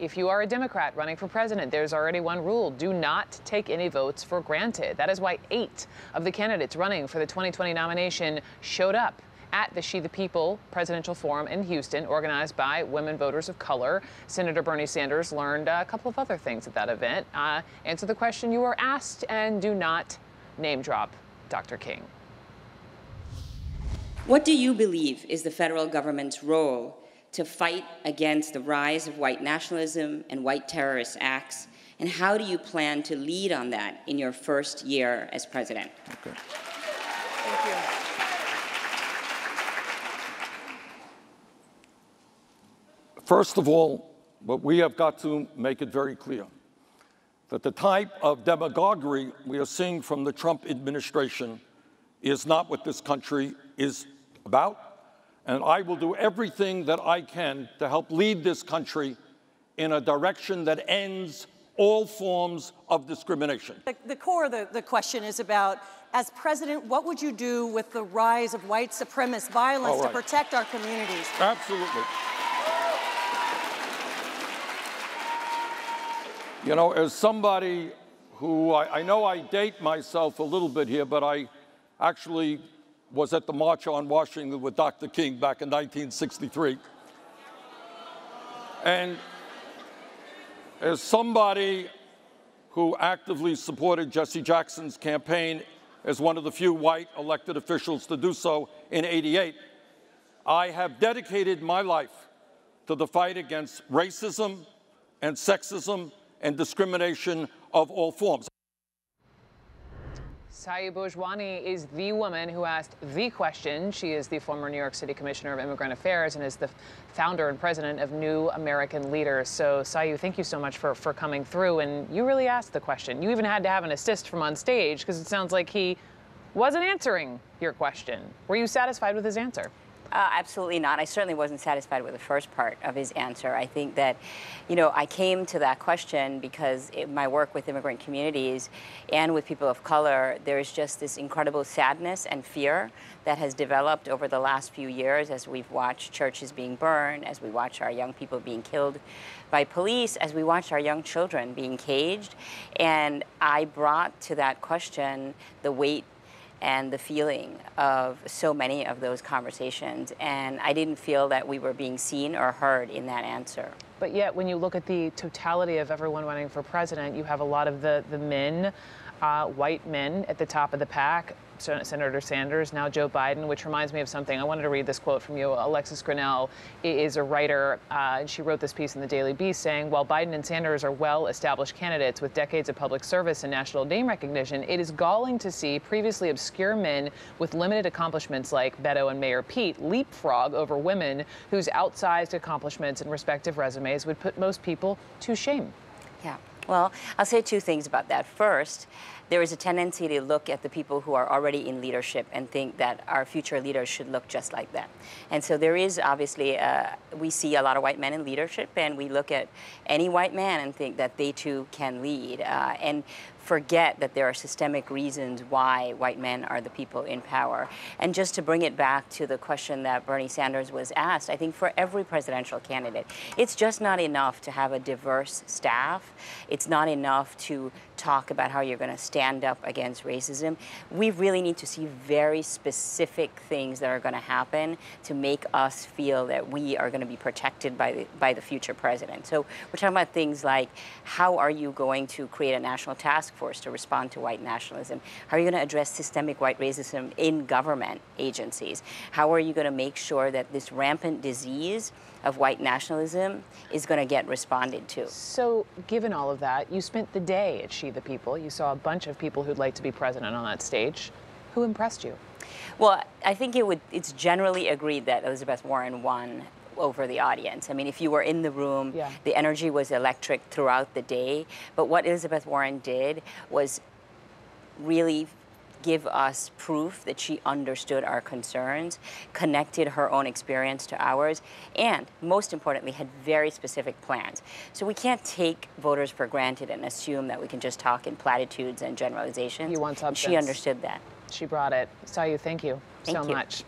if you are a Democrat running for president, there's already one rule do not take any votes for granted. That is why eight of the candidates running for the 2020 nomination showed up at the She the People Presidential Forum in Houston, organized by women voters of color. Senator Bernie Sanders learned a couple of other things at that event. Uh, answer the question you were asked and do not name drop Dr. King. What do you believe is the federal government's role to fight against the rise of white nationalism and white terrorist acts? And how do you plan to lead on that in your first year as president? Okay. Thank you. First of all, but we have got to make it very clear that the type of demagoguery we are seeing from the Trump administration is not what this country is about. And I will do everything that I can to help lead this country in a direction that ends all forms of discrimination. The, the core of the, the question is about, as president, what would you do with the rise of white supremacist violence right. to protect our communities? Absolutely. You know, as somebody who I, I, know I date myself a little bit here, but I actually was at the March on Washington with Dr. King back in 1963. And as somebody who actively supported Jesse Jackson's campaign as one of the few white elected officials to do so in 88, I have dedicated my life to the fight against racism and sexism and discrimination of all forms. Sayu Bhojwani is the woman who asked the question. She is the former New York City Commissioner of Immigrant Affairs and is the founder and president of New American Leaders. So, Sayu, thank you so much for, for coming through. And you really asked the question. You even had to have an assist from on stage because it sounds like he wasn't answering your question. Were you satisfied with his answer? Uh, absolutely not. I certainly wasn't satisfied with the first part of his answer. I think that, you know, I came to that question because in my work with immigrant communities and with people of color, there's just this incredible sadness and fear that has developed over the last few years as we've watched churches being burned, as we watch our young people being killed by police, as we watch our young children being caged. And I brought to that question the weight and the feeling of so many of those conversations. And I didn't feel that we were being seen or heard in that answer. But yet, when you look at the totality of everyone running for president, you have a lot of the, the men, uh, white men at the top of the pack Senator Sanders, now Joe Biden, which reminds me of something. I wanted to read this quote from you. Alexis Grenell is a writer, uh, and she wrote this piece in the Daily Beast saying, while Biden and Sanders are well established candidates with decades of public service and national name recognition, it is galling to see previously obscure men with limited accomplishments like Beto and Mayor Pete leapfrog over women whose outsized accomplishments and respective resumes would put most people to shame. Yeah. Well, I'll say two things about that. First, there is a tendency to look at the people who are already in leadership and think that our future leaders should look just like them. And so there is obviously, uh, we see a lot of white men in leadership, and we look at any white man and think that they too can lead. Uh, and forget that there are systemic reasons why white men are the people in power. And just to bring it back to the question that Bernie Sanders was asked, I think for every presidential candidate, it's just not enough to have a diverse staff. It's not enough to talk about how you're going to stand up against racism. We really need to see very specific things that are going to happen to make us feel that we are going to be protected by the, by the future president. So we're talking about things like how are you going to create a national task force to respond to white nationalism? How are you going to address systemic white racism in government agencies? How are you going to make sure that this rampant disease of white nationalism is going to get responded to? So, given all of that, you spent the day at She the People. You saw a bunch of people who'd like to be president on that stage. Who impressed you? Well, I think it would. It's generally agreed that Elizabeth Warren won over the audience. I mean, if you were in the room, yeah. the energy was electric throughout the day. But what Elizabeth Warren did was really give us proof that she understood our concerns, connected her own experience to ours, and most importantly, had very specific plans. So we can't take voters for granted and assume that we can just talk in platitudes and generalizations. You want substance. She understood that. She brought it. Sayu, thank you thank so you. much.